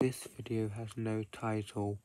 This video has no title.